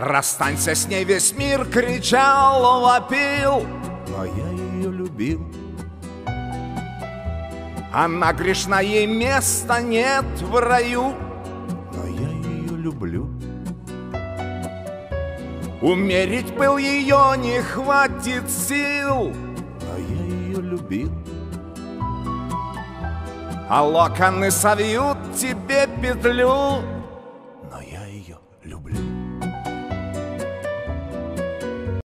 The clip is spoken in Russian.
Расстанься с ней, весь мир кричал, вопил. Но я ее любил. Она грешна, ей места нет в раю. Но я ее люблю. Умерить был ее не хватит сил. Но я ее любил. А локоны совьют тебе петлю. Но я ее люблю.